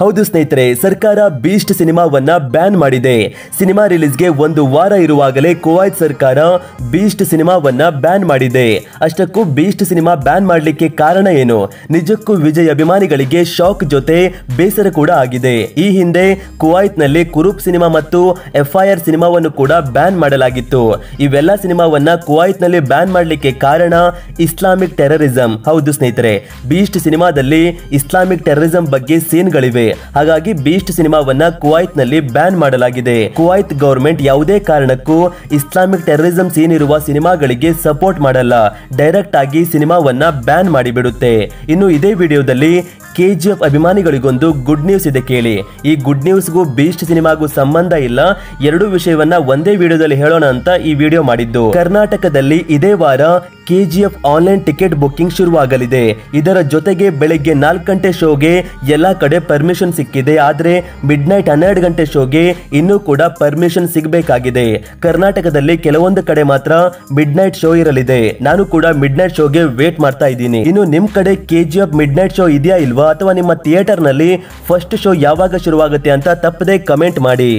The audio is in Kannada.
ಹೌದು ಸ್ನೇಹಿತರೆ, ಸರ್ಕಾರ ಬೀಸ್ಟ್ ಸಿನಿಮಾವನ್ನ ಬ್ಯಾನ್ ಮಾಡಿದೆ. ಸಿನಿಮಾ ರಿಲೀಸ್ಗೆ ಒಂದು ವಾರ ಇರುವಾಗಲೇ ಕುವೈತ್ ಸರ್ಕಾರ ಬೀಸ್ಟ್ ಸಿನಿಮಾವನ್ನ ಬ್ಯಾನ್ ಮಾಡಿದೆ. ಅಷ್ಟಕ್ಕೂ ಬೀಸ್ಟ್ ಸಿನಿಮಾ ಬ್ಯಾನ್ ಮಾಡಲಿಕ್ಕೆ ಕಾರಣ ಏನು? ನಿಜಕ್ಕೂ ವಿಜಯ್ ಅಭಿಮಾನಿಗಳಿಗೆ ಶಾಕ್ ಜೊತೆ ಬೇಸರ ಕೂಡ ಆಗಿದೆ. ಈ ಹಿಂದೆ ಕುವೈತ್ನಲ್ಲಿ ಕುರುಪ್ ಸಿನಿಮಾ ಮತ್ತು ಎಫ್ಐಆರ್ ಸಿನಿಮಾವನ್ನು ಕೂಡ ಬ್ಯಾನ್ ಮಾಡಲಾಗಿತ್ತು. ಇವೆಲ್ಲ ಸಿನಿಮಾವನ್ನ ಕುವೈತ್ನಲ್ಲಿ ಬ್ಯಾನ್ ಮಾಡಲಿಕ್ಕೆ ಕಾರಣ ಇಸ್ಲಾಮಿಕ್ ಟೆರರಿಸಂ. ಹೌದು ಸ್ನೇಹಿತರೆ, ಬೀಸ್ಟ್ ಸಿನಿಮಾದಲ್ಲಿ ಇಸ್ಲಾಮಿಕ್ ಟೆರರಿಸಂ ಬಗ್ಗೆ ಸೀನ್ಗಳಿವೆ. ಹಾಗಾಗಿ ಬೀಸ್ಟ್ ಸಿನಿಮಾವನ್ನ ಕುವೈತ್ನಲ್ಲಿ ಬ್ಯಾನ್ ಮಾಡಲಾಗಿದೆ. ಕುವೈತ್ ಗವರ್ಮೆಂಟ್ ಯಾವುದೇ ಕಾರಣಕ್ಕೂ ಇಸ್ಲಾಮಿಕ್ ಟೆರರಿಸಂ ಸೀನ್ ಇರುವ ಸಿನಿಮಾಗಳಿಗೆ ಸಪೋರ್ಟ್ ಮಾಡಲ್ಲ. ಡೈರೆಕ್ಟ್ ಆಗಿ ಸಿನಿಮಾವನ್ನ ಬ್ಯಾನ್ ಮಾಡಿಬಿಡುತ್ತೆ. ಇನ್ನು ಇದೇ ವಿಡಿಯೋದಲ್ಲಿ ಕೆಜಿಎಫ್ ಅಭಿಮಾನಿಗಳಿಗೊಂದು ಗುಡ್ ನ್ಯೂಸ್ ಇದೆ ಕೇಳಿ. ಈ ಗುಡ್ ನ್ಯೂಸ್ಗೂ ಬೀಸ್ಟ್ ಸಿನಿಮಾಗೂ ಸಂಬಂಧ ಇಲ್ಲ. ಎರಡು ವಿಷಯವನ್ನ ಒಂದೇ ವಿಡಿಯೋದಲ್ಲಿ ಹೇಳೋಣ ಅಂತ ಈ ವಿಡಿಯೋ ಮಾಡಿದ್ದು. ಕರ್ನಾಟಕದಲ್ಲಿ ಇದೇ ವಾರ ಕೆಜಿಎಫ್ ಆನ್ಲೈನ್ ಟಿಕೆಟ್ ಬುಕ್ಕಿಂಗ್ ಶುರುವಾಗಲಿದೆ. ಇದರ ಜೊತೆಗೆ ಬೆಳಗ್ಗೆ ನಾಲ್ಕು ಗಂಟೆ ಶೋಗೆ ಎಲ್ಲ ಕಡೆ ಪರ್ಮಿಷನ್ ಸಿಕ್ಕಿದೆ. ಆದರೆ ಮಿಡ್ ನೈಟ್ ಹನ್ನೆರಡು ಗಂಟೆ ಶೋಗೆ ಇನ್ನೂ ಕೂಡ ಪರ್ಮಿಷನ್ ಸಿಗಬೇಕಾಗಿದೆ. ಕರ್ನಾಟಕದಲ್ಲಿ ಕೆಲವೊಂದು ಕಡೆ ಮಾತ್ರ ಮಿಡ್ ನೈಟ್ ಶೋ ಇರಲಿದೆ. ನಾನು ಕೂಡ ಮಿಡ್ ನೈಟ್ ಶೋಗೆ ವೇಟ್ ಮಾಡ್ತಾ ಇದ್ದೀನಿ. ಇನ್ನು ನಿಮ್ ಕಡೆ ಕೆಜಿಎಫ್ ಮಿಡ್ ನೈಟ್ ಶೋ ಇದೆಯಾ ಇಲ್ವಾ? ಅಥವಾ ನಿಮ್ಮ ಥಿಯೇಟರ್ನಲ್ಲಿ ಫಸ್ಟ್ ಶೋ ಯಾವಾಗ ಶುರುವಾಗುತ್ತೆ ಅಂತ ತಪ್ಪದೆ ಕಮೆಂಟ್ ಮಾಡಿ.